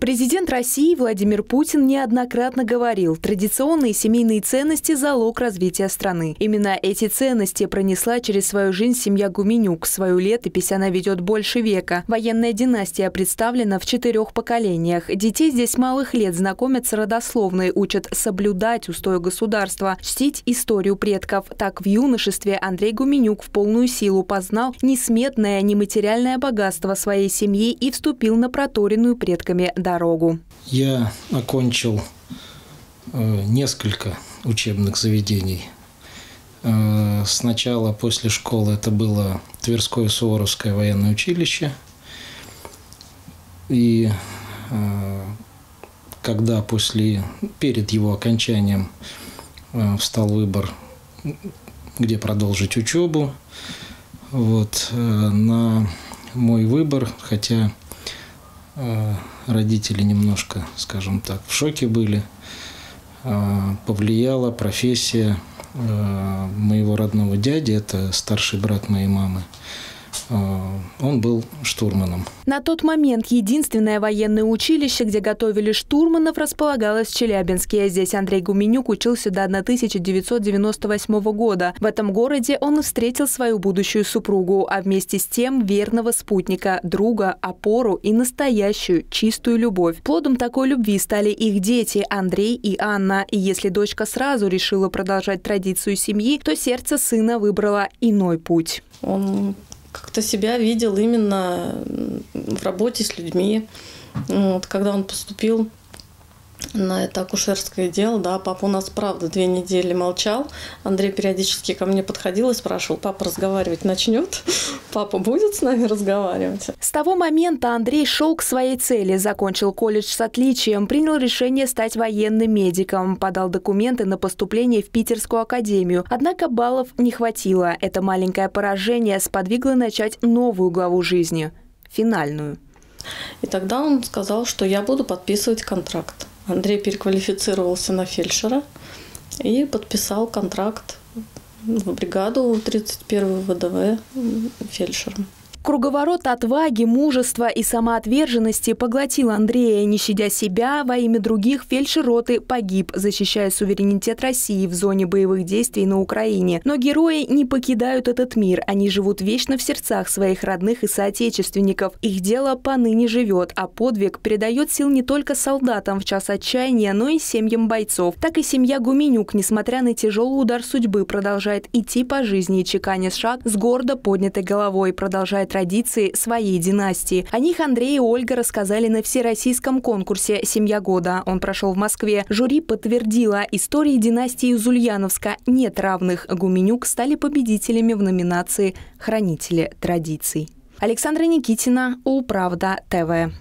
Президент России Владимир Путин неоднократно говорил, традиционные семейные ценности – залог развития страны. Именно эти ценности пронесла через свою жизнь семья Гуменюк. Свою летопись она ведет больше века. Военная династия представлена в четырех поколениях. Детей здесь малых лет знакомят с родословной, учат соблюдать устои государства, чтить историю предков. Так в юношестве Андрей Гуменюк в полную силу познал несметное нематериальное богатство своей семьи и вступил на проторенную предками дорогу. Я окончил э, несколько учебных заведений. Э, сначала после школы это было Тверское Суворовское военное училище. И э, когда после, перед его окончанием встал выбор, где продолжить учебу, вот, на мой выбор, хотя родители немножко, скажем так, в шоке были. Э, повлияла профессия э, моего родного дяди, это старший брат моей мамы. А, он был штурманом. На тот момент единственное военное училище, где готовили штурманов, располагалось в Челябинске. Здесь Андрей Гуменюк учился до 1998 года. В этом городе он встретил свою будущую супругу, а вместе с тем верного спутника, друга, опору и настоящую чистую любовь. Плодом такой любви стали их дети Андрей и Анна. И если дочка сразу решила продолжать традицию семьи, то сердце сына выбрало иной путь. Он как-то себя видел именно в работе с людьми. Вот, когда он поступил на это акушерское дело, да, папа у нас, правда, две недели молчал. Андрей периодически ко мне подходил и спрашивал, папа разговаривать начнет? Папа будет с нами разговаривать? С того момента Андрей шел к своей цели, закончил колледж с отличием, принял решение стать военным медиком, подал документы на поступление в Питерскую академию. Однако баллов не хватило. Это маленькое поражение сподвигло начать новую главу жизни – финальную. И тогда он сказал, что я буду подписывать контракт. Андрей переквалифицировался на фельдшера и подписал контракт в бригаду 31 ВДВ фельдшером. Круговорот отваги, мужества и самоотверженности поглотил Андрея, не щадя себя, во имя других фельдшер роты погиб, защищая суверенитет России в зоне боевых действий на Украине. Но герои не покидают этот мир, они живут вечно в сердцах своих родных и соотечественников. Их дело поныне живет, а подвиг передает сил не только солдатам в час отчаяния, но и семьям бойцов. Так и семья Гуменюк, несмотря на тяжелый удар судьбы, продолжает идти по жизни чеканя шаг с гордо поднятой головой, продолжает традиции своей династии. О них Андрей и Ольга рассказали на всероссийском конкурсе «Семья года». Он прошел в Москве. Жюри подтвердило, истории династии Зульяновска нет равных. Гуменюк стали победителями в номинации «Хранители традиций». Александра Никитина, Улправда, ТВ.